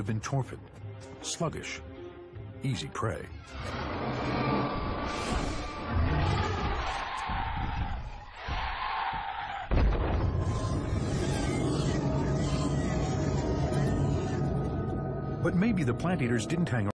have been torpid, sluggish, easy prey. But maybe the plant eaters didn't hang